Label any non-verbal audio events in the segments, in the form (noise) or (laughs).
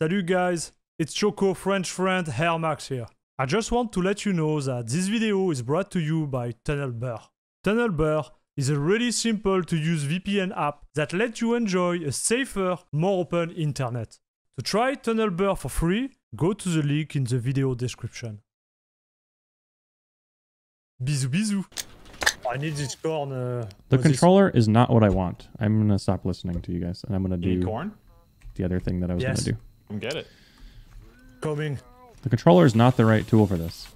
Salut guys, it's Choco French friend Air Max here. I just want to let you know that this video is brought to you by TunnelBear. TunnelBear is a really simple to use VPN app that lets you enjoy a safer, more open internet. To try TunnelBear for free, go to the link in the video description. Bisous bisous. I need this corn. Uh, The controller is not what I want. I'm gonna stop listening to you guys, and I'm gonna do corn? the other thing that I was Yes. gonna do. Come get it. coming. The controller is not the right tool for this.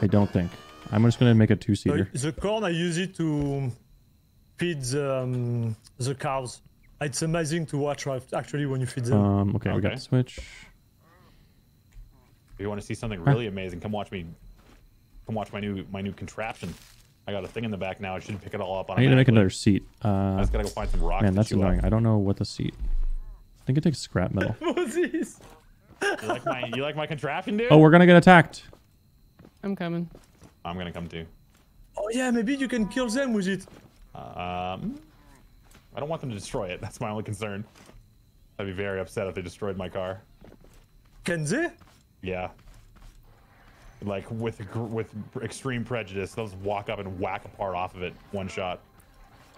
I don't think. I'm just gonna make a two-seater. the corn I use it to feed the, um, the cows. It's amazing to watch actually when you feed them. Um, okay, we got Okay. the switch. If you want to see something really amazing, come watch me. Come watch my new my new contraption. I got a thing in the back now. I should pick it all up. I need to make another seat. I Uh, just gotta go find some rocks. man, that's annoying. up. I don't know what the seat. I think it takes scrap metal. (laughs) Moses! You like my you like my contraption, dude? Oh, we're gonna get attacked. I'm coming. I'm gonna come too. Oh yeah, maybe you can kill them with it. Um, I don't want them to destroy it. (laughs) That's my only concern. I'd be very upset if they destroyed my car. Can they? Yeah. Like with with extreme prejudice, they'll just walk up and whack a part off of it one shot.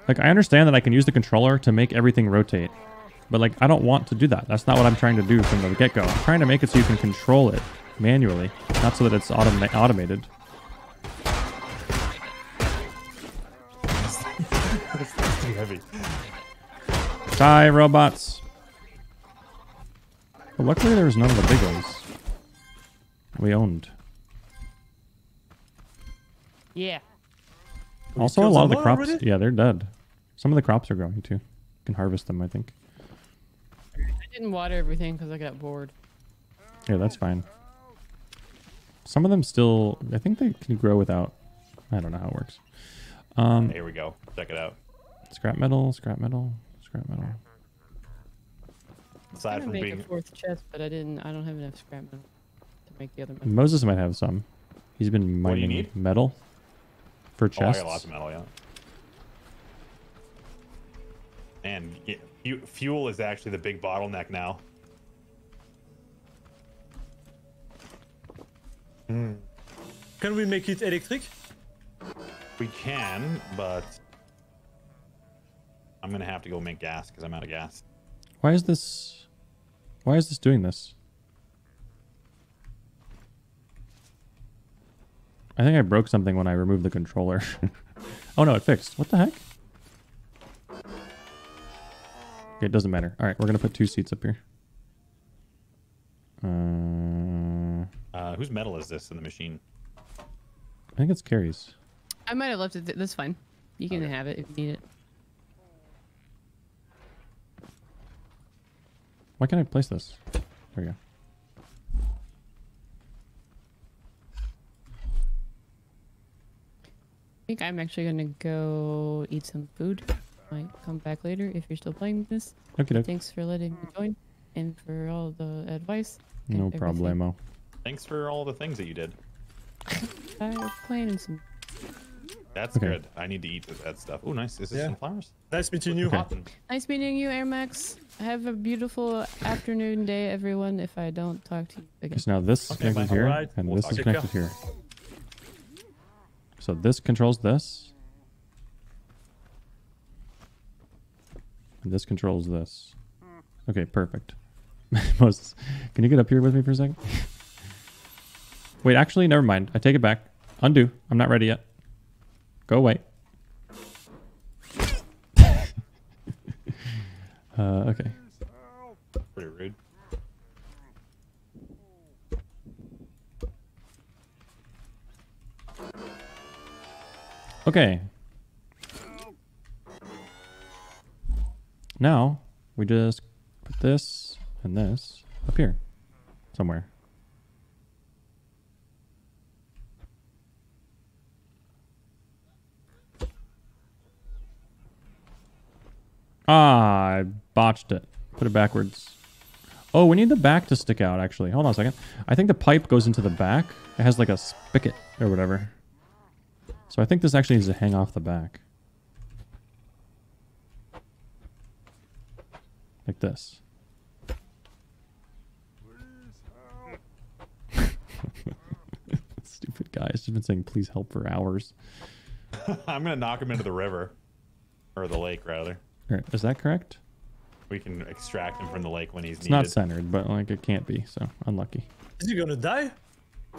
Like, I understand that I can use the controller to make everything rotate, but like, I don't want to do that. That's not what I'm trying to do from the get-go. I'm trying to make it so you can control it manually, not so that it's automa- automated. It's too heavy. Die, robots. But luckily, there was none of the big ones. We owned. Yeah. Also, a lot of the crops. already? Yeah, they're dead. Some of the crops are growing too. You can harvest them, I think. I didn't water everything because I got bored. Yeah, that's fine. Some of them still. I think they can grow without. I don't know how it works. Um, Here we go. Check it out. scrap metal, scrap metal, scrap metal. Aside I'm from gonna make being a fourth chest, but I didn't. I don't have enough scrap metal to make the other metal. Moses might have some. He's been What do you mining need? metal for chests. oh, I chests. got lots of metal, yeah. And yeah, fu- fuel is actually the big bottleneck now. Hmm. Can we make it electric? We can, but I'm gonna have to go make gas because I'm out of gas. Why is this? Why is this doing this? I think I broke something when I removed the controller. (laughs) oh no, it fixed. What the heck? Okay, it doesn't matter. All right, we're gonna put two seats up here. Uh, Uh, whose metal is this in the machine? I think it's Carrie's. I might have left it. Th- that's fine. You can Okay. have it if you need it. Why can't I place this? There we go. I think I'm actually gonna go eat some food. Might come back later if you're still playing this. Okay. Thanks for letting me join and for all the advice. No everything. problemo. Thanks for all the things that you did. (laughs) I'm playing some. That's Okay. good. I need to eat that stuff. Oh, nice. Is this Yeah. some flowers? Nice meeting you. Okay. Nice meeting you, Air Max. Have a beautiful afternoon, day, everyone. If I don't talk to you again. So now this is Okay, connected bye. here, Alright. and We'll this is connected here. So this controls this. This controls this. Okay, perfect. (laughs) Moses, can you get up here with me for a second? (laughs) Wait, actually, never mind. I take it back. Undo. I'm not ready yet. Go away. (laughs) uh, okay. Pretty rude. Okay. Now we just put this and this up here somewhere. Ah, I botched it. Put it backwards. Oh, we need the back to stick out, actually. Hold on a second. I think the pipe goes into the back. It has like a spigot or whatever. So I think this actually needs to hang off the back. Like this. (laughs) Stupid guy. He's just been saying, please help for hours. (laughs) I'm going to knock him into the river. Or the lake, rather. Right. Is that correct? We can extract him from the lake when he's it's needed. not centered, but like it can't be, so unlucky. Is he going to die?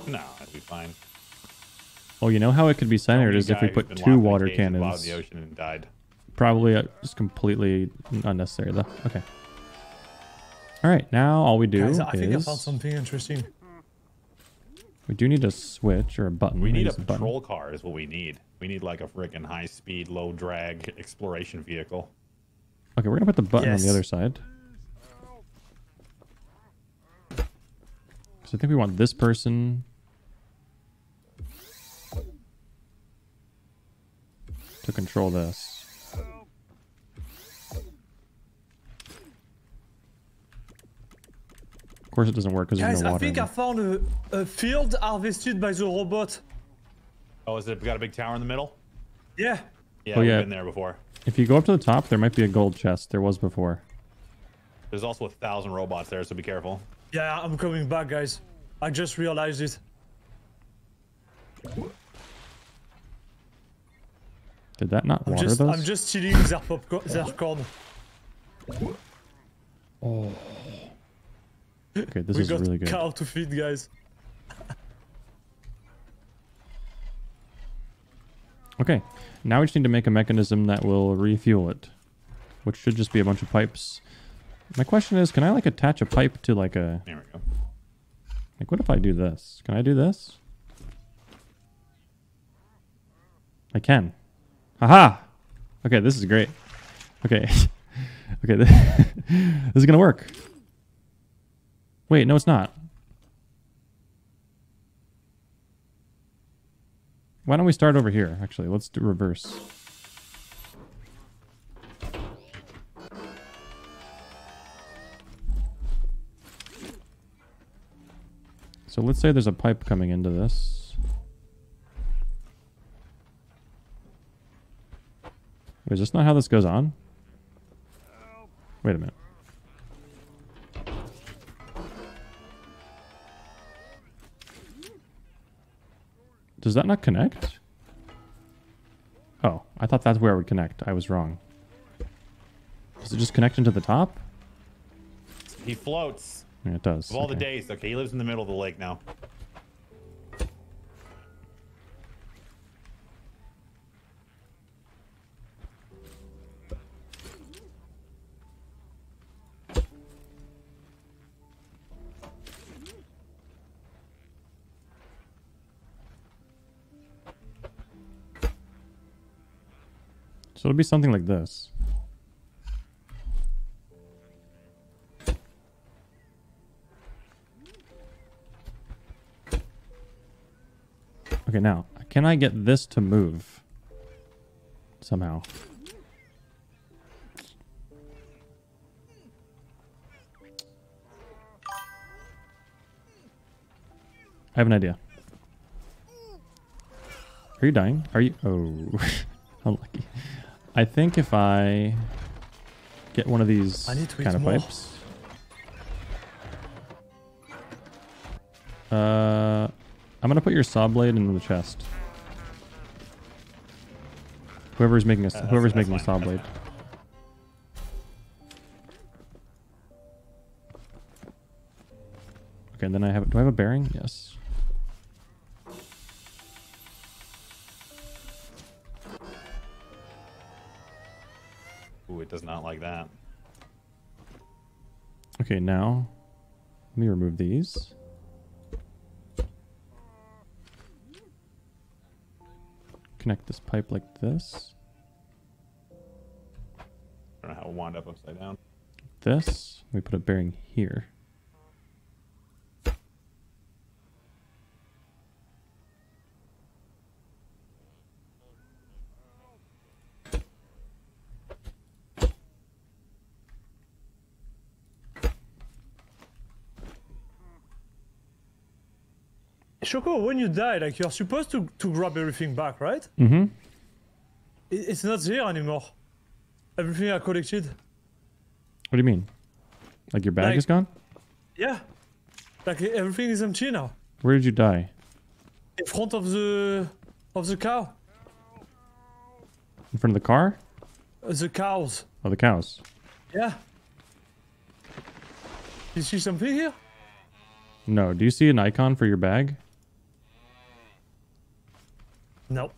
No, that'd be fine. Well, you know how it could be centered is if we put two water cannons. The ocean and died. Probably uh, just completely unnecessary though. Okay. All right, now all we do Guys, I think I found something interesting. we do need a switch or a button. We need a Use the button. patrol car. Is what we need. We need like a freaking high speed, low drag exploration vehicle. Okay, we're gonna put the button on the other side. So I think we want this person to control this. Course, it doesn't work because there's Guys, no I water. in think I found a, a field harvested by the robot. Oh, is it got a big tower in the middle? Yeah. Yeah, Oh, we've yeah. been there before. If you go up to the top, there might be a gold chest. There was before. There's also a thousand robots there, so be careful. Yeah, I'm coming back, guys. I just realized it. Did that not I'm water just, those? I'm just stealing their popcorn, their corn. Okay, this we is got really good. cow to feed, guys. Okay, now we just need to make a mechanism that will refuel it, which should just be a bunch of pipes. My question is, can I like attach a pipe to like a There we go. like what if I do this? Can I do this? I can. Haha. Okay, this is great. Okay. (laughs) okay, th- (laughs) this is gonna work. Wait, no, it's not. Why don't we start over here? Actually, let's do reverse. So let's say there's a pipe coming into this. Wait, is this not how this goes on? Wait a minute. Does that not connect? Oh, I thought that's where it would connect. I was wrong. Does it just connect into the top? He floats. Yeah, it does. Of all the days, okay, he lives in the middle of the lake now. So it'll be something like this. Okay, now, can I get this to move? Somehow. I have an idea. Are you dying? Are you? Oh, (laughs) unlucky. I think if I get one of these I need to kind of more. pipes. Uh, I'm gonna put your saw blade in the chest. Whoever's making a Uh, whoever's making a saw blade. Okay, and then I have. Do I have a bearing? Yes. Like that. Okay, now let me remove these. Connect this pipe like this. I don't know how it wound up upside down. This. We put a bearing here. Choco, when you die, like you're supposed to, to grab everything back, right? Mm-hmm. It's not there anymore. Everything I collected. What do you mean? Like your bag Like- is gone? Yeah. Like everything is empty now. Where did you die? In front of the of the cow. In front of the car? Uh, the cows. Oh, the cows. Yeah. You see something here? No. Do you see an icon for your bag? No.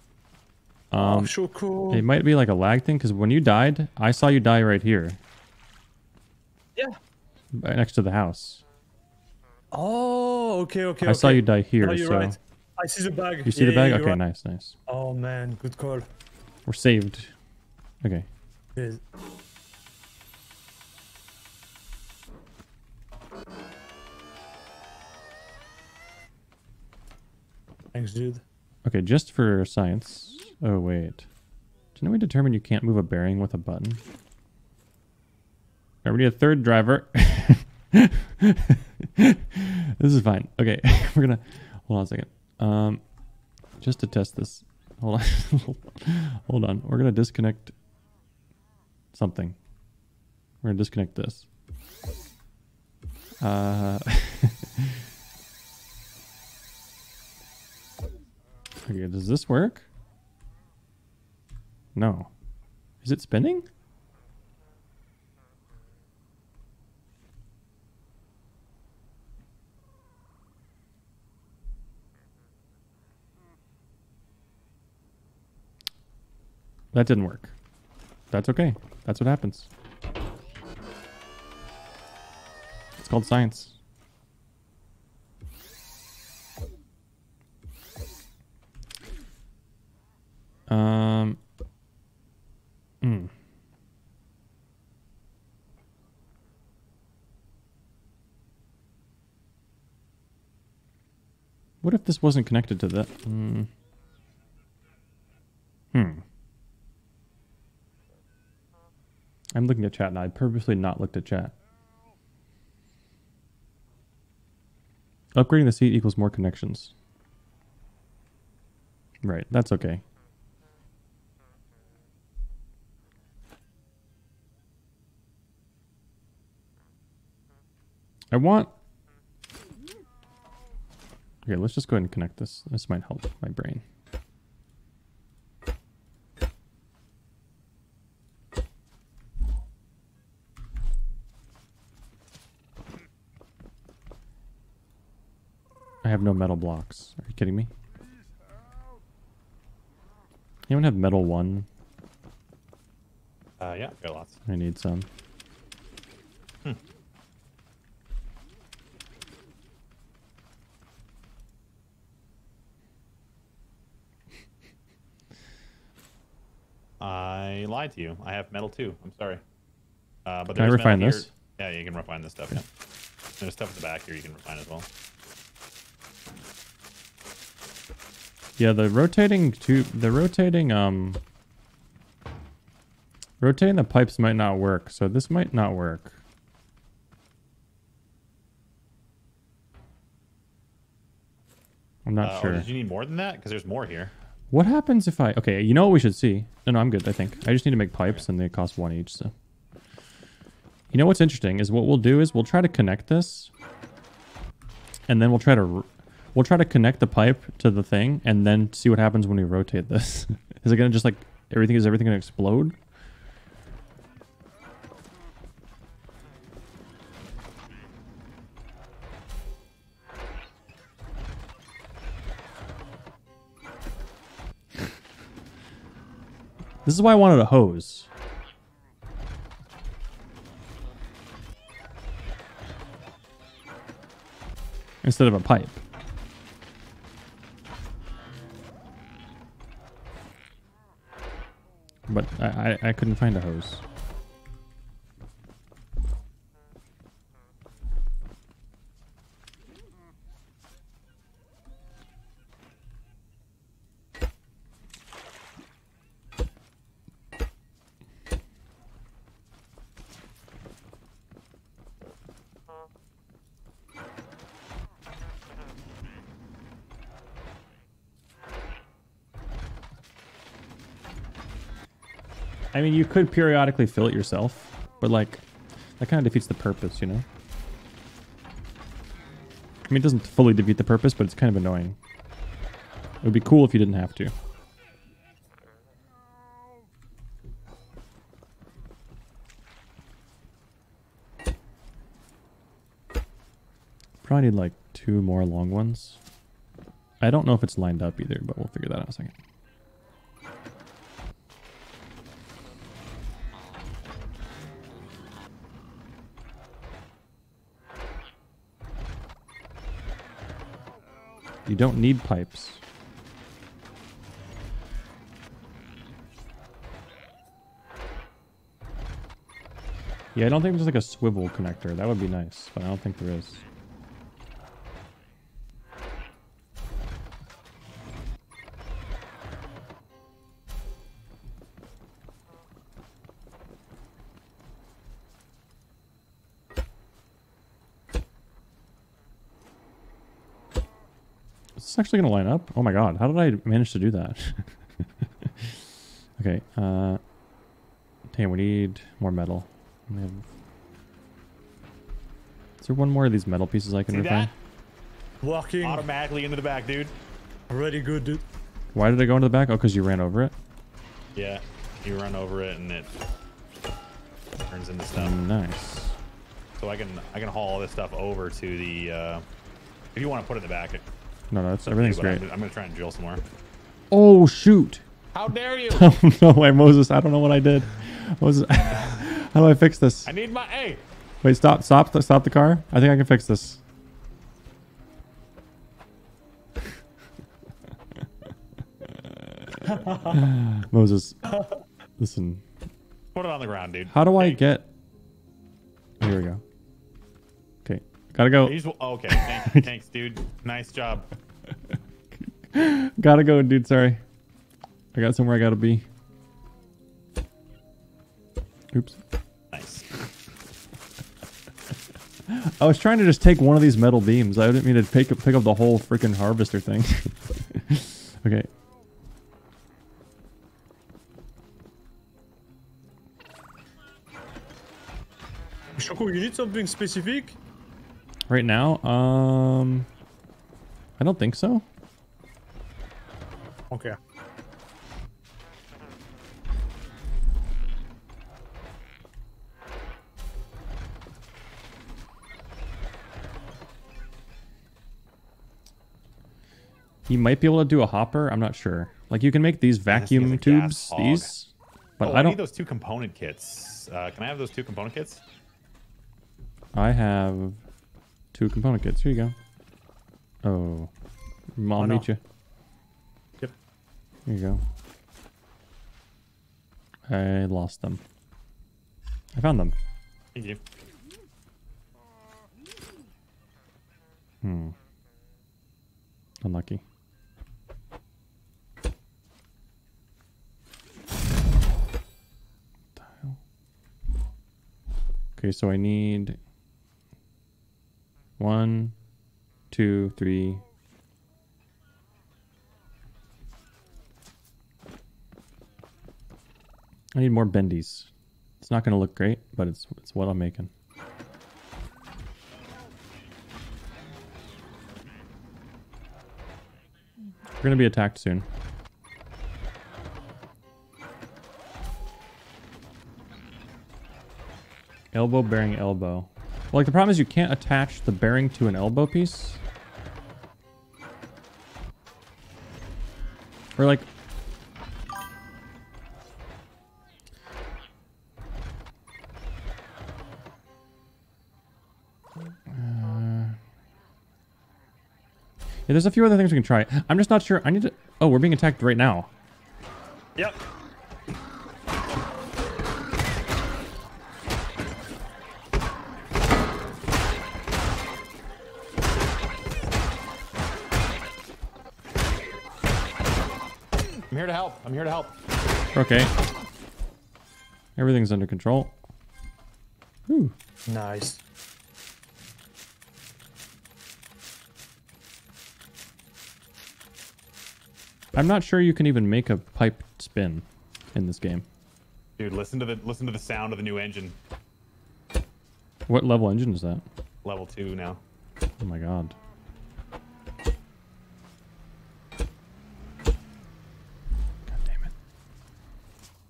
Um, oh, it might be like a lag thing because when you died, I saw you die right here, Yeah. right next to the house. Oh, okay, okay. I saw you die here. No, you're so right. I see the bag. you see Yeah, the bag? yeah, Okay, right. nice, nice. Oh man, good call. We're saved. Okay. Yes. Thanks, dude. Okay, just for science. Oh wait. Didn't we determine you can't move a bearing with a button? Alright, we need a third driver. (laughs) this is fine. Okay, (laughs) we're gonna hold on a second. Um, just to test this. Hold on. (laughs) hold on. We're gonna disconnect something. We're gonna disconnect this. Uh. Okay, does this work? No. Is it spinning? That didn't work. That's okay. That's what happens. It's called science. Um. hmm. What if this wasn't connected to that? Hmm. Hmm. I'm looking at chat now. I purposely not looked at chat. Upgrading the seat equals more connections. Right, that's okay. I want... Okay, let's just go ahead and connect this. This might help my brain. I have no metal blocks. Are you kidding me? Anyone have metal one? Uh, yeah, got lots. I need some. I lied to you. I have metal too. I'm sorry. Uh, but Can I refine this? Yeah, you can refine this stuff. Yeah. There's stuff at the back here you can refine as well. Yeah, the rotating tube, the rotating, um, rotating the pipes might not work, so this might not work. I'm not Uh, oh, sure. did you need more than that? Because there's more here. What happens if I... Okay, you know what we should see? No, no, I'm good, I think. I just need to make pipes, and they cost one each, so... You know what's interesting is what we'll do is we'll try to connect this, and then we'll try to... We'll try to connect the pipe to the thing, and then see what happens when we rotate this. (laughs) is it gonna just, like... Everything... Is everything gonna explode? This is why I wanted a hose. Instead of a pipe. But I, I, I couldn't find a hose. I mean, you could periodically fill it yourself, but like, that kind of defeats the purpose, you know? I mean, it doesn't fully defeat the purpose, but it's kind of annoying. It would be cool if you didn't have to. Probably need like two more long ones. I don't know if it's lined up either, but we'll figure that out in a second. You don't need pipes. Yeah, I don't think there's like a swivel connector. That would be nice, but I don't think there is. Actually going to line up? Oh my god, how did I manage to do that? (laughs) okay, uh... Damn, we need more metal. Have- Is there one more of these metal pieces I can See refine? that? Walking Automatically into the back, dude. Really good, dude. Why did I go into the back? Oh, because you ran over it? Yeah. You run over it and it turns into stuff. Nice. So I can I can haul all this stuff over to the. Uh, if you want to put it in the back, it, No, no, it's, it's up to you, everything's but great. I'm, I'm gonna try and drill some more. Oh, shoot! How dare you! Oh, no way, Moses. I don't know what I did. Moses, (laughs) how do I fix this? I need my A. Wait, stop, stop, stop the car. I think I can fix this. (laughs) Moses, listen. Put it on the ground, dude. How do I Hey, get? Here we go. Okay, gotta go. use- oh, okay, thanks, thanks, dude. Nice job. (laughs) Gotta go, dude. Sorry. I got somewhere I gotta be. Oops. Nice. (laughs) I was trying to just take one of these metal beams. I didn't mean to pick up, pick up the whole freaking harvester thing. (laughs) okay. Choco, you need something specific? Right now, um, I don't think so. Okay. He might be able to do a hopper. I'm not sure. Like you can make these this thing is vacuum a tubes. These, but oh, I I, don't. need those two component kits. Uh, can I have those two component kits? I have two component kits. Here you go. Oh, I'll Oh, no. meet you. Yep. Here you go. I lost them. I found them. Thank you. Hmm. Unlucky. Okay, so I need one, two, three. I need more bendies. It's not going to look great, but it's it's what I'm making. We're gonna be attacked soon. Elbow bearing elbow. Like the problem is you can't attach the bearing to an elbow piece. Or like Yeah, there's a few other things we can try. I'm just not sure. I need to. Oh, we're being attacked right now. Yep. To help. I'm here to help. Okay. Everything's under control. Ooh. Nice. I'm not sure you can even make a pipe spin in this game. Dude, listen to the listen to the sound of the new engine. What level engine is that? Level two now. Oh my god.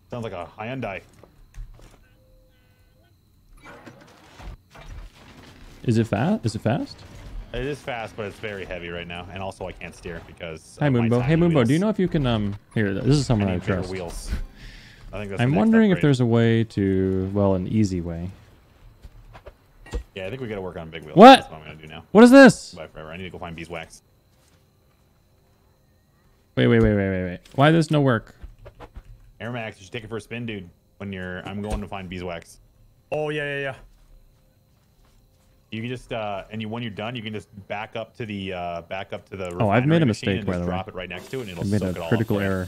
Sounds like a Hyundai. Is it fast? Is it fast? It is fast, but it's very heavy right now, and also I can't steer because. Of Moonbo. Hey Moonbo, do you know if you can um here? This is I someone I, bigger trust. wheels. (laughs) I think that's. I'm wondering if there's a way to well an easy way. Yeah, I think we gotta work on big wheels. What? That's what I'm gonna do now. What is this? Bye forever. I need to go find beeswax. Wait, wait, wait, wait, wait, wait. Why does no work? Air Max, you should take it for a spin, dude. When you're, I'm going to find beeswax. Oh yeah, yeah, yeah. You can just, uh, and you when you're done, you can just back up to the, uh, back up to the. Oh, I've made a mistake, by the way. Drop it right next to it, and it'll I made soak it a all critical up error.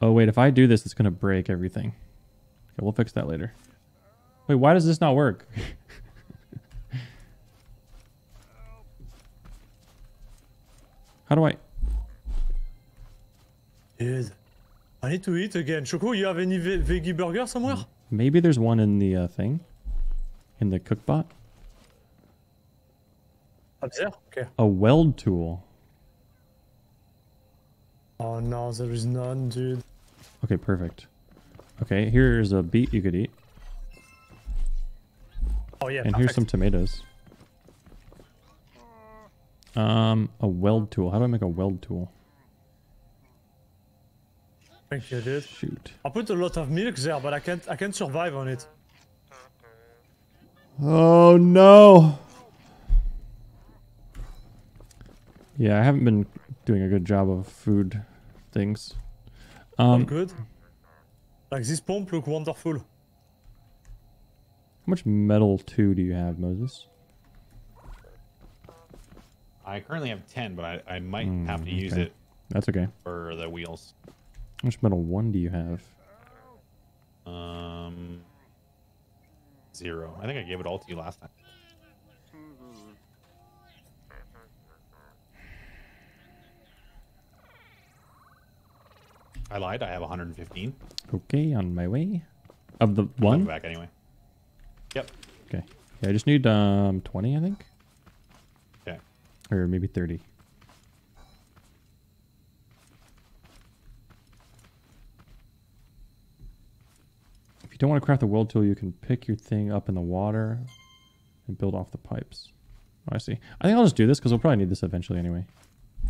Oh wait, if I do this, it's gonna break everything. Okay, we'll fix that later. Wait, why does this not work? (laughs) How do I? Dude, I need to eat again. Choco, you have any ve- veggie burger somewhere? Maybe there's one in the uh, thing, in the cookbot. Up there? Okay. A weld tool. Oh no, there is none, dude. Okay, perfect. Okay, here's a beet you could eat, Oh yeah, and here's some tomatoes. Um, a weld tool. How do I make a weld tool? Thank you, dude. Shoot. I put a lot of milk there, but I can't. I can't survive on it. Oh no. Yeah, I haven't been doing a good job of food things. I'm Um, good. Like this pump look wonderful. how much metal two do you have, Moses? I currently have 10, but I, I might Hmm, have to use okay. it That's okay. for the wheels. How much metal one do you have? Um, zero. I think I gave it all to you last time. I lied. I have 115. Okay, on my way. Of the one? back anyway. Yep. Okay. Yeah, I just need um 20, I think, Okay. or maybe 30. You don't want to craft the weld tool, you can pick your thing up in the water and build off the pipes. Oh, I see. I think I'll just do this because we'll probably need this eventually anyway.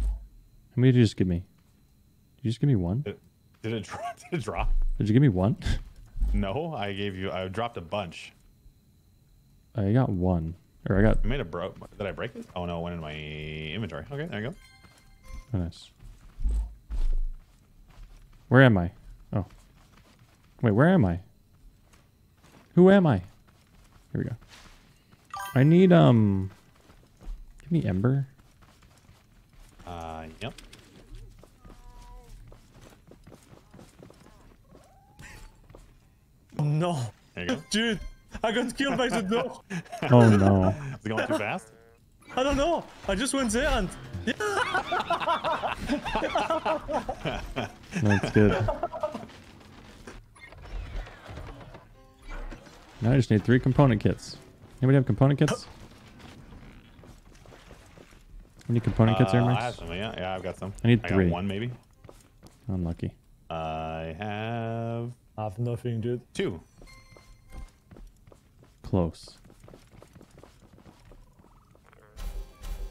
How many did you just give me? Did you just give me one? Did, did it (laughs) drop? Did it drop? Did you give me one? (laughs) No, I gave you. I dropped a bunch. I got one. Or I got. I made a bro. Did I break it? Oh no, it went in my inventory. Okay, there you go. Oh, nice. Where am I? Oh. Wait, where am I? Who am I? Here we go. I need, um... Give me Ember. Uh, yep. Oh no, There you go. dude, I got killed by the door. (laughs) Oh, no. Is it going too fast? I don't know. I just went there and Yeah. (laughs) That's good. Now I just need three component kits. Anybody have component kits? Any component kits there, Uh, I Max? have some. Yeah, yeah, I've got some. I need I three. got one maybe. Unlucky. I have I have nothing, dude. two. Close.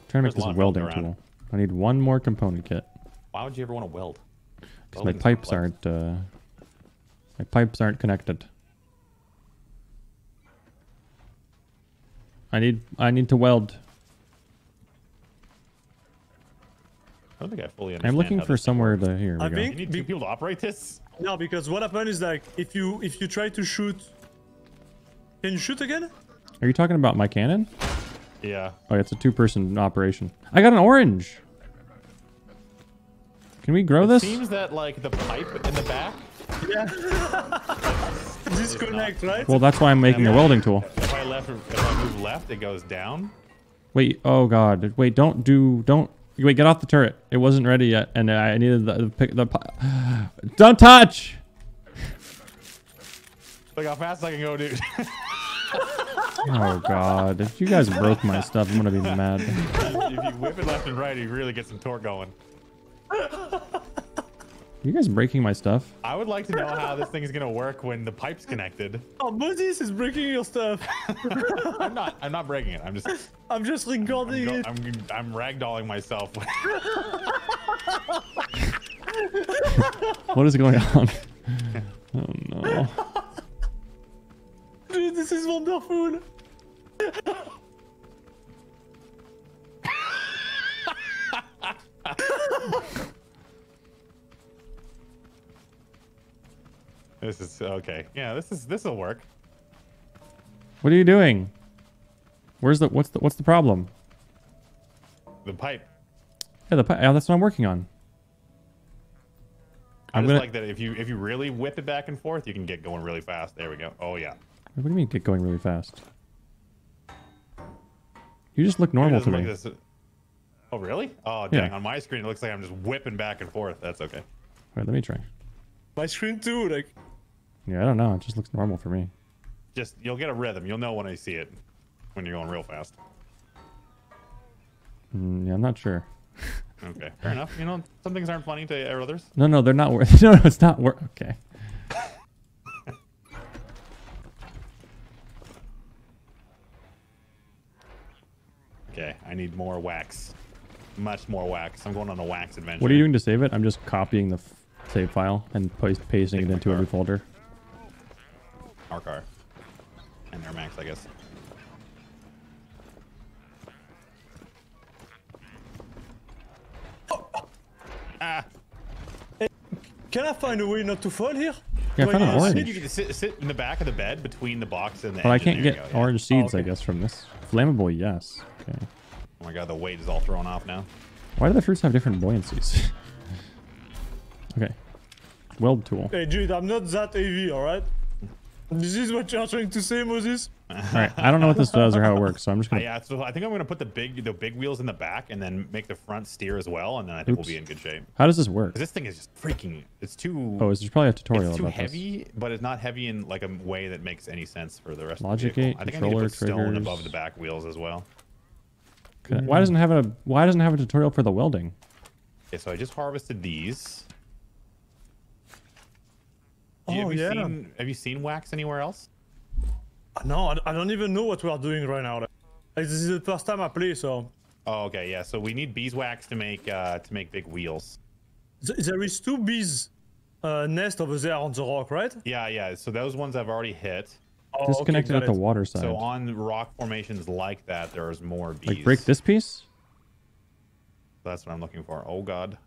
trying to make There's a this welding welding tool. I need one more component kit. Why would you ever want to weld? Because my pipes complex. aren't uh, my pipes aren't connected. I need I need to weld. I don't think I fully understand. I'm looking for somewhere works. to here we I go. think- You need two people to operate this. No, because what happened is like if you if you try to shoot, can you shoot again? Are you talking about my cannon? Yeah. Oh, yeah, it's a two-person operation. I got an orange. Can we grow It this? seems that like the pipe in the back. (laughs) Disconnect, right? Well, that's why I'm making a welding tool. If I left, if I move left, it goes down. Wait, oh god. Wait, don't do don't wait, get off the turret. It wasn't ready yet and I needed the the, pick, the pi- (sighs) Don't touch. Look how fast I can go, dude. (laughs) Oh god. If you guys broke my stuff, I'm going to be mad. (laughs) if you whip it left and right, you really get some torque going. You guys breaking my stuff? I would like to know how this thing is gonna work when the pipe's connected. (laughs) Oh, Moses is breaking your stuff. (laughs) I'm not. I'm not breaking it. I'm just. (laughs) I'm just I'm, recording go, it. I'm, I'm ragdolling myself. What is going on? oh no. Dude, this is wonderful. This is okay. Yeah, this is this will work. What are you doing? Where's the what's the what's the problem? The pipe. Yeah, the pi- yeah, that's what I'm working on. I I'm just gonna- like that if you if you really whip it back and forth, you can get going really fast. There we go. Oh yeah. What do you mean get going really fast? You just look normal to me. this- Oh really? Oh Yeah. dang! On my screen, it looks like I'm just whipping back and forth. That's okay. All right, let me try. My screen too, like. Yeah, I don't know. It just looks normal for me. Just you'll get a rhythm. You'll know when I see it when you're going real fast. Mm, yeah, I'm not sure. Okay, fair enough. You know, some things aren't funny to others. No, no, they're not worth. (laughs) No, no, it's not worth. Okay. (laughs) Okay, I need more wax. Much more wax. I'm going on a wax adventure. What are you doing to save it? I'm just copying the f- save file and paste, pasting Take it into new folder. Our car. And their Max, I guess. (laughs) Ah, Can I find a way not to fall here? Yeah, I Do found need an a orange. you can sit, sit in the back of the bed between the box and the But I can't get you go, yeah. orange seeds, I okay. guess, from this. Flammable, yes. Okay. Oh my god, the weight is all thrown off now. Why do the fruits have different buoyancies? (laughs) okay. Weld tool. Hey, dude, I'm not that heavy, alright? This is what you're trying to say, Moses? (laughs) All right. I don't know what this does or how it works, so I'm just gonna. (laughs) yeah, so I think I'm gonna put the big the big wheels in the back and then make the front steer as well, and then I think Oops. we'll be in good shape. How does this work? this thing is just freaking. It's too. Oh, there's probably a tutorial it's too about heavy, but it's not heavy in like a way that makes any sense for the rest Logic of the vehicle. gate, I think I controller, need to put stone triggers. above the back wheels as well. this. Why doesn't have a Why doesn't have a tutorial for the welding? Okay, so I just harvested these. Oh, have you yeah. Seen, have you seen wax anywhere else? No, I, I don't even know what we are doing right now. Like, this is the first time I play, so... Oh, okay, yeah. So we need beeswax to make uh, to make big wheels. There is two bees uh, nest over there on the rock, right? Yeah, yeah. So those ones I've already hit. Oh, okay, Disconnected got at the water side. So on rock formations like that, there's more bees. like break this piece. That's what I'm looking for. Oh god.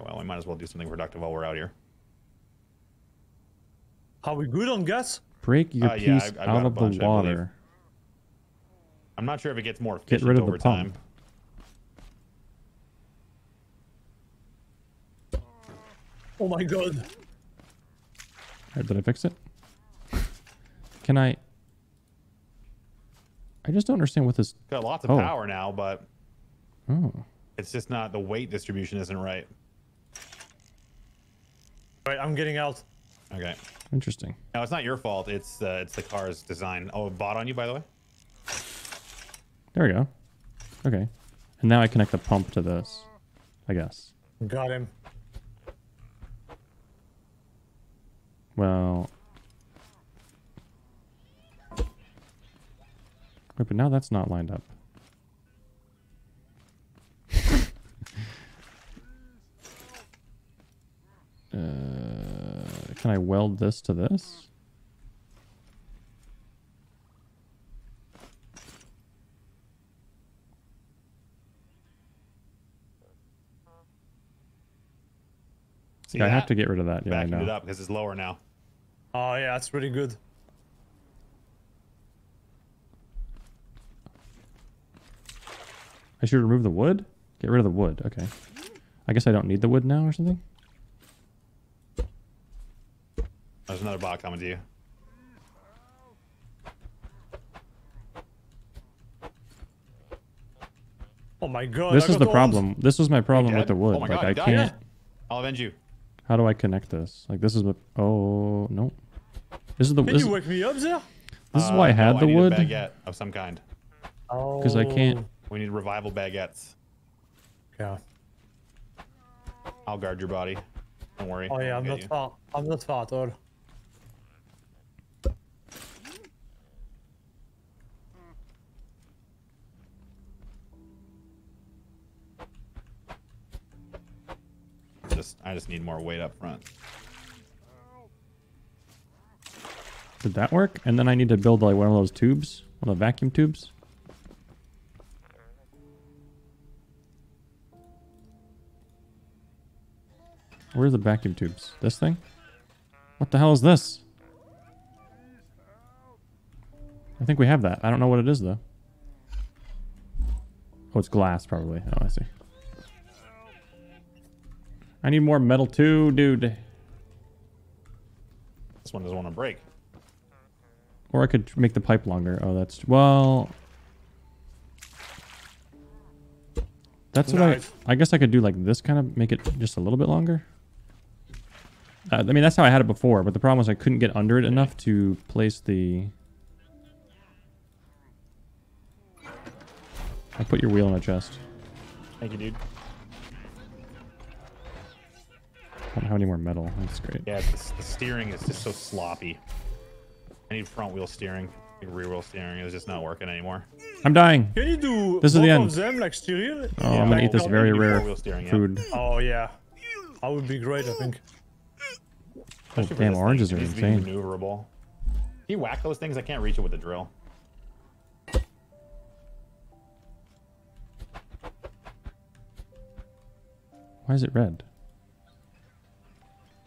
Okay, well, we might as well do something productive while we're out here. Are we good on gas? Break your Uh, yeah, piece I've- I've out of bunch, the water. I'm not sure if it gets more Get rid of over the time. Oh my god. Alright, did I fix it? Can I? I just don't understand what this. Got lots of Oh. power now, but Oh, it's just not the weight distribution isn't right. Right, I'm getting out. Okay. interesting. No, it's not your fault. It's uh, it's the car's design. Oh, it bought on you, by the way. There we go. Okay, and now I connect the pump to this. I guess. Got him. Well. Wait, but now that's not lined up. Can I weld this to this? See Yeah, I have to get rid of that. Yeah, I Backing it know. up because it's lower now. Oh yeah, that's pretty good. I should remove the wood? Get rid of the wood. Okay. I guess I don't need the wood now or something? There's another bot coming to you. Oh my god. This is the orange. problem. This was my problem with the wood. Oh my like god, I die, can't. I'll avenge you. How do I connect this? Like this is the. Oh no. This is the. Can This, you wake me up there? this is why I Uh, had no, the need wood a baguette of some kind. Oh. because I can't We need revival baguettes. Yeah. I'll guard your body. Don't worry. Oh yeah, I'll I'm not you. far. I'm not far at all. Just, I just need more weight up front. Did that work? And then I need to build like one of those tubes, one of the vacuum tubes. Where's the vacuum tubes? This thing? What the hell is this? I think we have that. I don't know what it is though. Oh, it's glass probably. Oh, I see. I need more metal too, dude. This one doesn't want to break. Or I could make the pipe longer. Oh, that's well. That's what Nice. I. I guess I could do like this, kind of make it just a little bit longer. Uh, I mean, that's how I had it before, but the problem was I couldn't get under it enough to place the. I put your wheel in a chest. Thank you, dude. I don't have any more metal. That's great. Yeah, it's, the steering is just so sloppy. I need front wheel steering. Rear wheel steering is just not working anymore. I'm dying. Can you do This is the end. them like steering? Oh, Yeah, I'm gonna like, eat this very rare four-wheel steering, yeah. food. Oh yeah. That would be great, I think. Oh, Especially for damn, this thing, oranges are needs be insane. maneuverable. Can you whack those things? I can't reach it with the drill. Why is it red?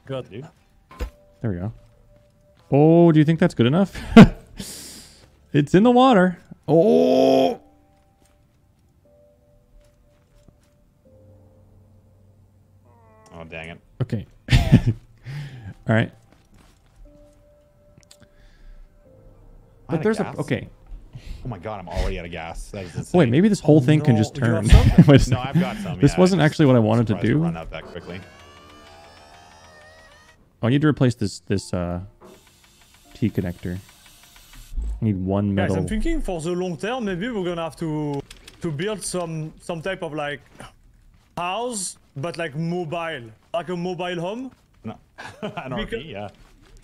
Good. Dude. There we go. Oh, do you think that's good enough? (laughs) it's in the water. Oh. Oh dang it. Okay. (laughs) All right. But there's a okay. Oh my god, I'm already out of gas. That is insane. Wait, maybe this whole thing can just turn. (laughs) some? Wait a No. I've got some. This yeah, I wasn't actually what I wanted to do. Run out that quickly. Oh, I need to replace this this uh T connector. I need one metal. Guys, metal. I'm thinking for the long term, maybe we're gonna have to to build some some type of like house, but like mobile, like a mobile home. No, (laughs) an RV, yeah.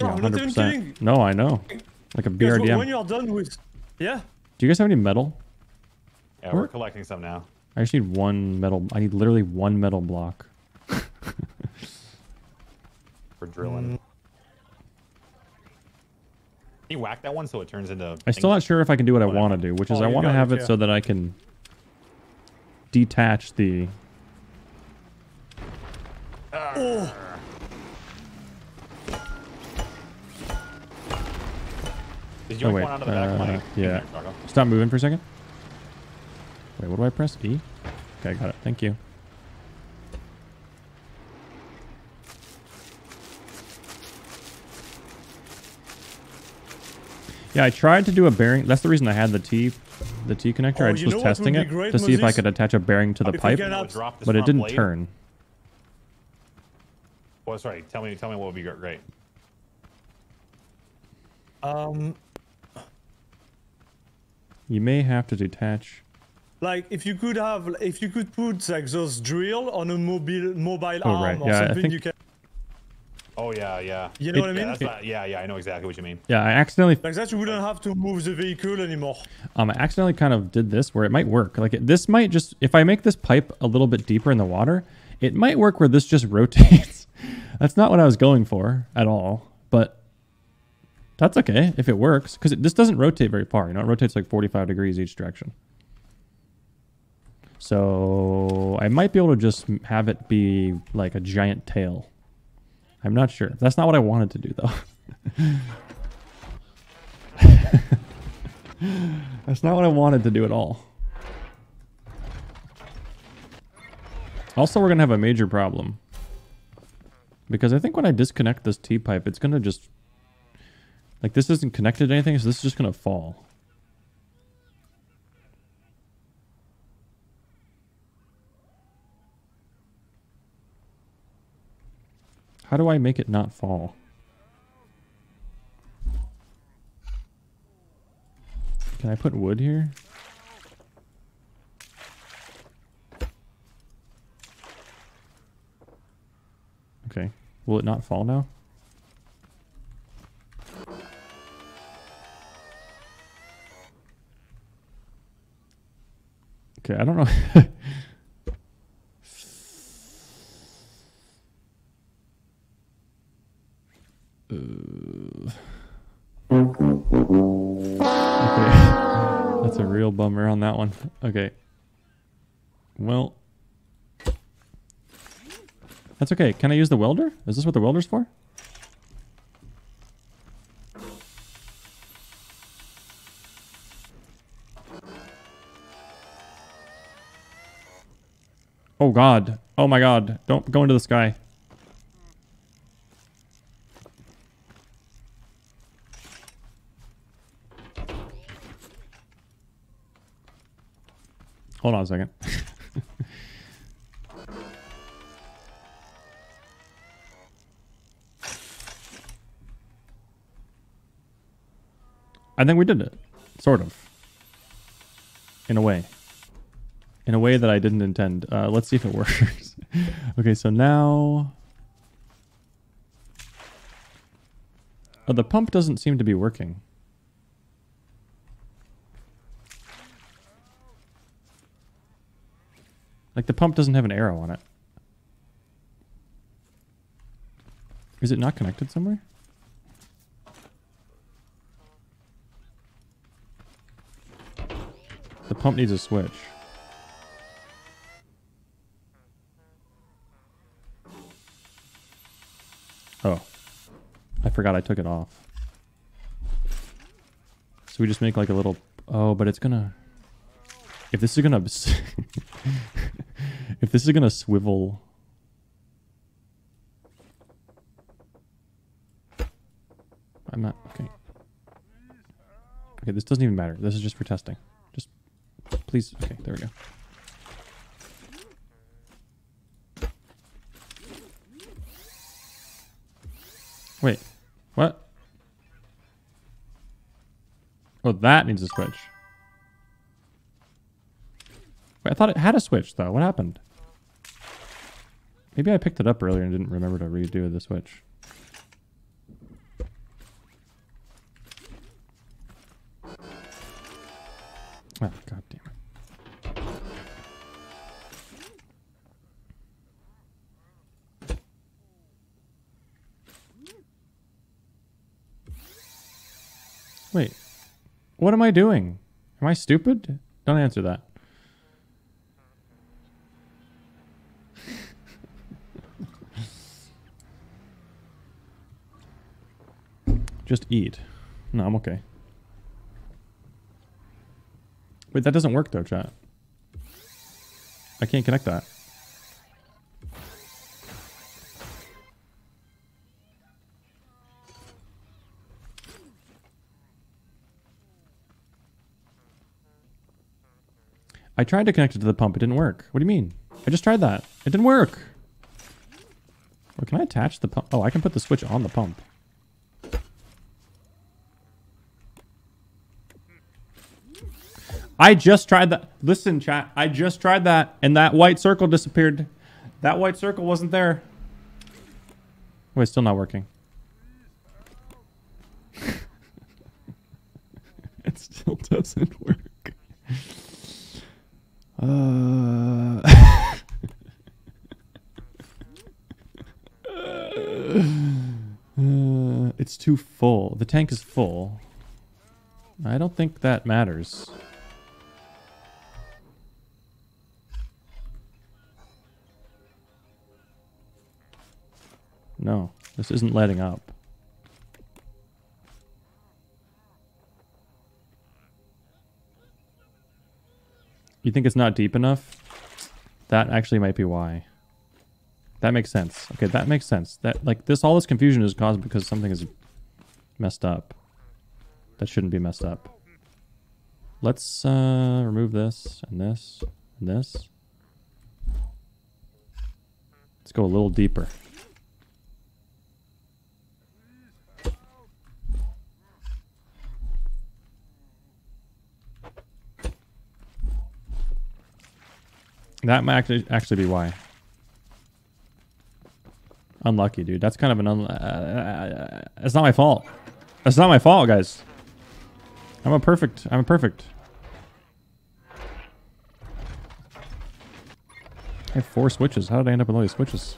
No, yeah, I'm not even 100%. kidding. No, I know. Like a Because BRDM. when you're done with, yeah, Do you guys have any metal? Yeah, we're Where- collecting some now. I just need one metal. I need literally one metal block. We're drilling. Mm. Can you whack that one so it turns into? I'm still not sure if I can do what I want to do, which is Oh, I want to have it, yeah. so that I can detach the. oh, Did you Oh, wait, one out of the back my? uh, yeah. Stop moving for a second. Wait, what do I press? E? Okay, I got it. Thank you. Yeah, I tried to do a bearing. That's the reason I had the T, the T connector. Oh, I just was know what testing it great, to see if I could attach a bearing to the If pipe, can Will have- it drop this but it didn't blade? turn. Oh, sorry. Tell me. Tell me what would be gr- great. um, You may have to detach. like if you could have, if you could put like those drill on a mobile mobile Oh, arm right. or Yeah, I something, think- you can Oh yeah, yeah. You know It- what I Yeah, mean? that's not, yeah, yeah. I know exactly what you mean. Yeah, I accidentally Like that, you wouldn't have to move the vehicle anymore. Um, I accidentally kind of did this where it might work. Like it, this might just, if I make this pipe a little bit deeper in the water, it might work where this just (laughs) rotates. that's not what I was going for at all, but that's okay if it works because it this doesn't rotate very far. You know, it rotates like 45 degrees each direction. So I might be able to just have it be like a giant tail. I'm not sure. That's not what I wanted to do though. (laughs) That's not what I wanted to do at all. Also, we're going to have a major problem. Because I think when I disconnect this T-pipe, it's going to just... Like, this isn't connected to anything, so this is just going to fall. How do I make it not fall? Can I put wood here? Okay. Will it not fall now? Okay, I don't know. (laughs) okay. (laughs) That's a real bummer on that one. Okay. Well. That's okay. Can I use the welder? Is this what the welder's for? Oh god. Oh my god. Don't go into the sky. Hold on a second. I think we did it. Sort of. In a way. In a way that I didn't intend. Uh, let's see if it (laughs) works. okay, so now... Oh, the pump doesn't seem to be working. Like the pump doesn't have an arrow on it. Is it not connected somewhere? The pump needs a switch. Oh. I forgot I took it off. So we just make like a little... Oh, but it's gonna... If this is gonna... (laughs) if this is gonna swivel... I'm not... Okay. Okay, this doesn't even matter. This is just for testing. Just... Please... Okay, there we go. Wait. What? Oh, that needs a switch. Wait, I thought it had a switch, though. What happened? Maybe I picked it up earlier and didn't remember to redo the switch. Oh, god damn it. Wait. What am I doing? Am I stupid? Don't answer that. Just eat. No, I'm okay. Wait, that doesn't work though, chat. I can't connect that. I tried to connect it to the pump. It didn't work. What do you mean? I just tried that. It didn't work. Well, can I attach the pump? Oh, I can put the switch on the pump. I just tried that. Listen, chat. I just tried that, and that white circle disappeared. That white circle wasn't there. Wait, still not working. (laughs) it still doesn't work. Uh, uh, (laughs) it's too full. The tank is full. I don't think that matters. No, this isn't letting up. You think it's not deep enough? That actually might be why. That makes sense. Okay, that makes sense. That like this all this confusion is caused because something is messed up. That shouldn't be messed up. Let's uh remove this and this and this. Let's go a little deeper. That might actually actually be why. unlucky, dude. That's kind of an un. Uh, uh, it's not my fault. It's not my fault, guys. I'm a perfect. I'm a perfect. I have four switches. How did I end up with all these switches?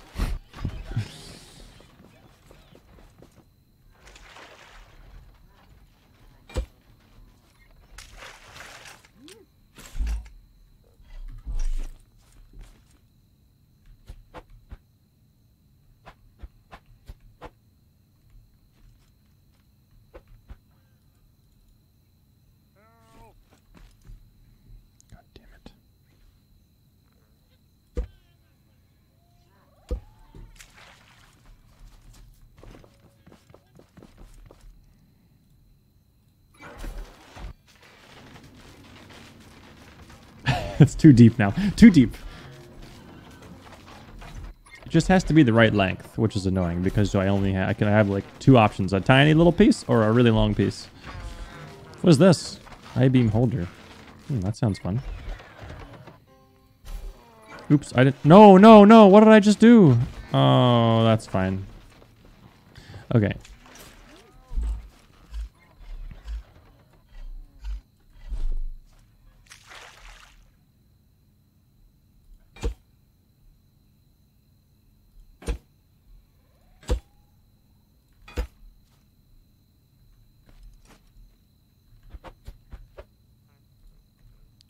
Too deep now. Too deep. It just has to be the right length, which is annoying because I only I can have like two options: a tiny little piece or a really long piece. What is this? I-beam holder. Hmm, that sounds fun. Oops, I didn't. No, no, no. What did I just do? Oh, that's fine. Okay.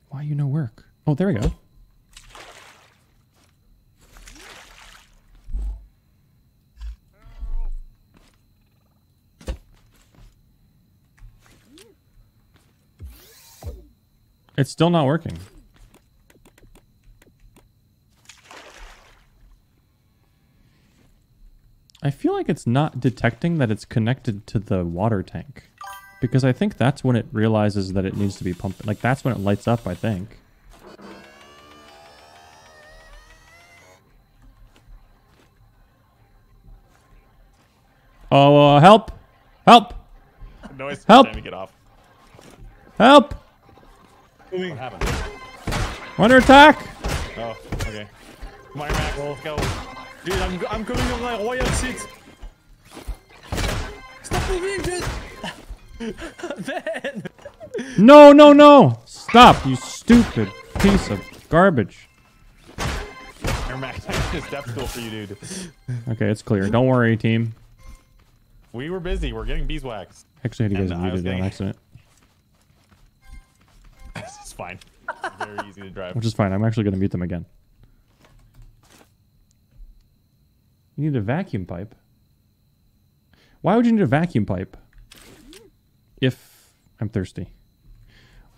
Why you no work? Oh, there we go. It's still not working. I feel like it's not detecting that it's connected to the water tank. Because I think that's when it realizes that it needs to be pumped. Like, that's when it lights up, I think. Oh, uh, help! Help! Noise. Help! Time to get off. Help! What happened? Under attack! Oh, okay. On, Max. Let's go. Dude, I'm, I'm coming on my royal seat. Stop moving, dude. (laughs) Man. No, no, no! Stop, you stupid piece of garbage. Here, Max. I got a step for you, dude. Okay, it's clear. Don't worry, team. We were busy. We're getting beeswax. Actually, I had you guys And I was muted on accident. (laughs) this is fine. It's very easy to drive. Which is fine. I'm actually going to mute them again. You need a vacuum pipe. Why would you need a vacuum pipe? If I'm thirsty.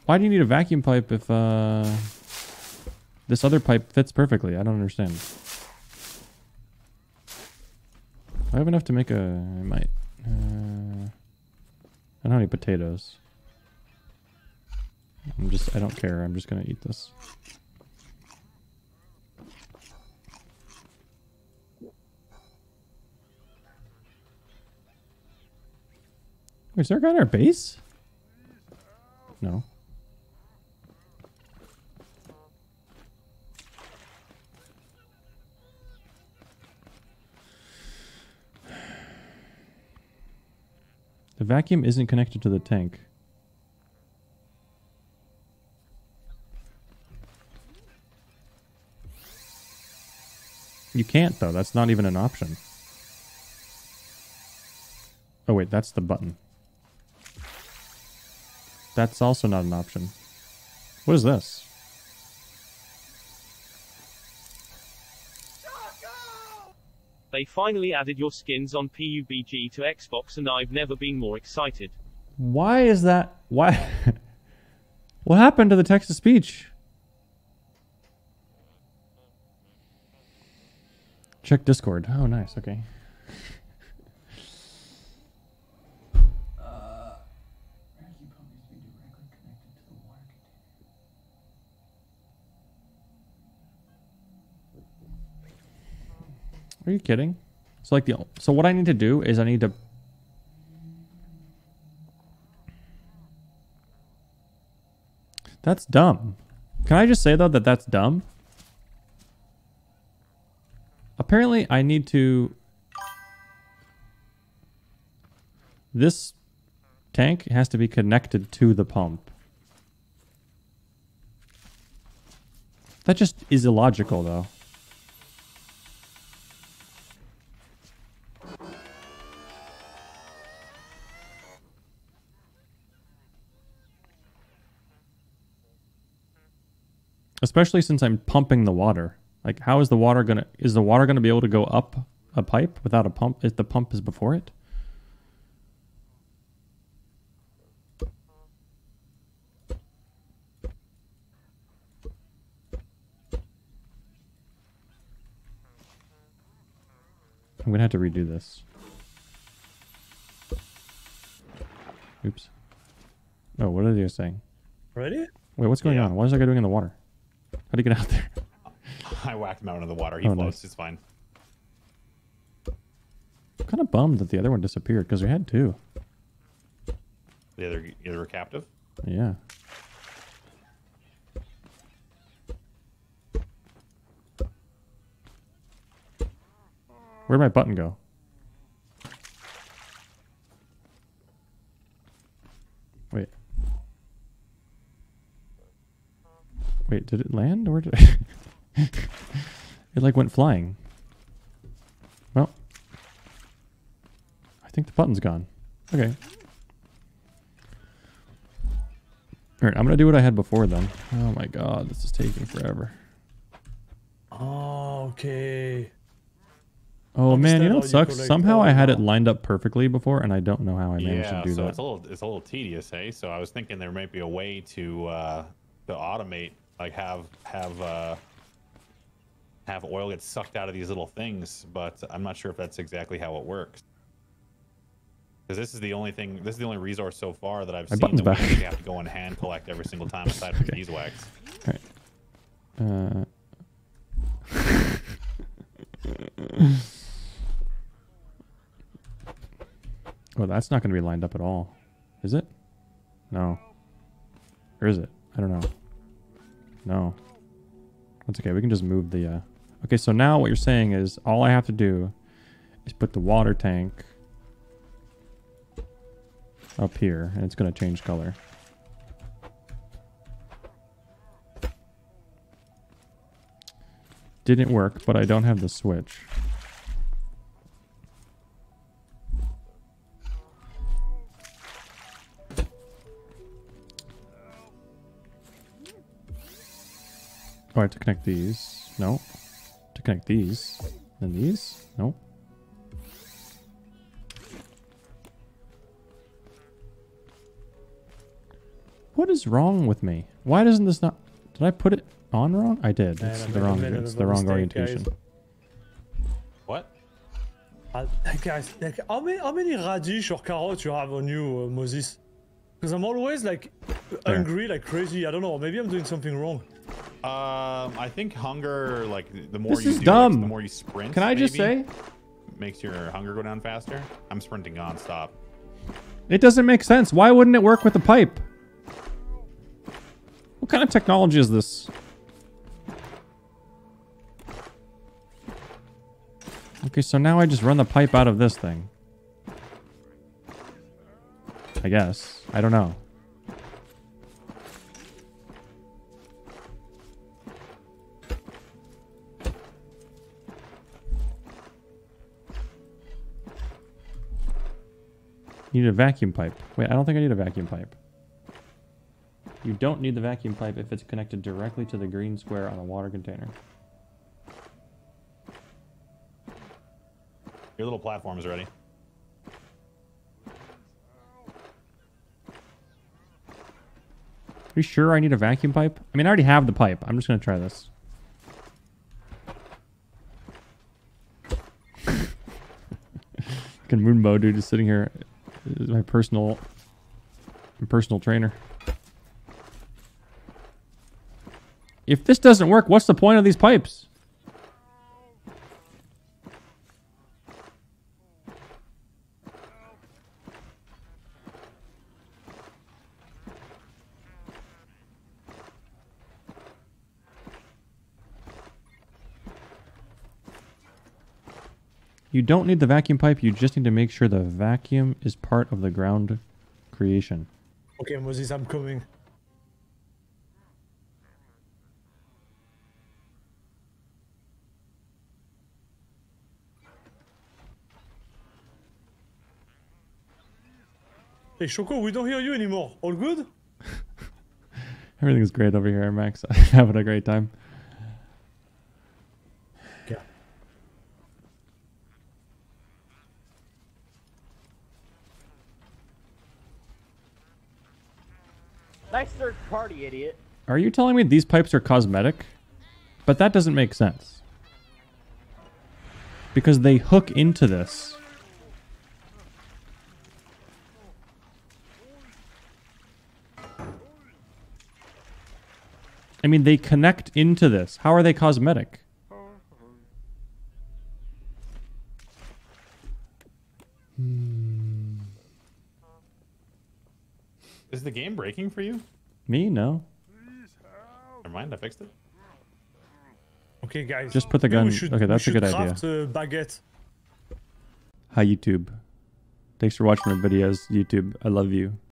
Why do you need a vacuum pipe if uh this other pipe fits perfectly? I don't understand. I have enough to make a. I might. I don't any potatoes. I'm just. I don't care. I'm just gonna eat this. Is there a guy in our base? No. The vacuum isn't connected to the tank. You can't though. That's not even an option. Oh wait, that's the button. That's also not an option. What is this? They finally added your skins on PUBG to Xbox and I've never been more excited. Why is that? Why? (laughs) what happened to the text to speech? Check Discord. Oh, nice. Okay. Are you kidding? So like the so what I need to do is I need to That's dumb. Can I just say though that that's dumb? Apparently I need to This tank has to be connected to the pump. That just is illogical though. Especially since I'm pumping the water. Like, how is the water gonna? Is the water gonna be able to go up a pipe without a pump if the pump is before it? I'm gonna have to redo this. Oops. Oh, what are you saying? Ready? Wait, what's going Yeah. on? What is that guy doing in the water? How do you get out there? (laughs) I whacked him out into the water. He Oh, floats. nice. It's fine. I'm kind of bummed that the other one disappeared because we had two. The other, the other captive. Yeah. Where'd my button go? Wait. Wait, did it land or did (laughs) it like went flying? Well, I think the button's gone. Okay. Alright, I'm gonna do what I had before then. Oh my god, this is taking forever. Oh, okay. Oh man, you know what sucks? Somehow I had it lined up perfectly before, and I don't know how I managed yeah, to do so that. it's a little, it's a little tedious, hey. So I was thinking there might be a way to, uh, to automate, like have, have, uh, have oil get sucked out of these little things, but I'm not sure if that's exactly how it works. Because this is the only thing, this is the only resource so far that I've My seen that we back. actually have to go and hand collect every single time aside from (laughs) beeswax. Uh, (laughs) oh, that's not going to be lined up at all. Is it? No. Or is it? I don't know. No. That's okay. We can just move the... Uh... Okay, so now what you're saying is all I have to do is put the water tank up here, and it's going to change color. Didn't work, but I don't have the switch. Oh, I have to connect these. No. To connect these. Then these? No. What is wrong with me? Why doesn't this not... Did I put it on wrong? I did. Man, It's I the wrong, it's of the a wrong mistake, guys. orientation. What? Uh, guys, like, how many, how many radish or carrots you have on you, uh, Moses? Because I'm always like There. hungry like crazy. I don't know. Maybe I'm doing something wrong. Um, I think hunger, like the more This you is do, dumb. like, the more you sprint. Can I just say? makes your hunger go down faster. I'm sprinting nonstop. It doesn't make sense. Why wouldn't it work with the pipe? What kind of technology is this? Okay, so now I just run the pipe out of this thing. I guess. I don't know. You need a vacuum pipe. Wait, I don't think I need a vacuum pipe. You don't need the vacuum pipe if it's connected directly to the green square on the water container. Your little platform is ready. Are you sure I need a vacuum pipe? I mean, I already have the pipe. I'm just going to try this. (laughs) Can Moonbo dude is sitting here. Is my personal, my personal trainer. If this doesn't work, what's the point of these pipes? You don't need the vacuum pipe. You just need to make sure the vacuum is part of the ground creation. Okay, Moses, I'm coming. Hey, Choco, we don't hear you anymore. All good? (laughs) Everything's great over here, Max. (laughs) I'm having a great time. Third party, idiot. Are you telling me these pipes are cosmetic? But that doesn't make sense. Because they hook into this. I mean, they connect into this. How are they cosmetic? Hmm. Is the game breaking for you? Me? No. Never mind, I fixed it. Okay, guys. Just put the gun- should- okay, that's a good idea. craft a baguette. Hi, YouTube. Thanks for watching my videos, YouTube. I love you.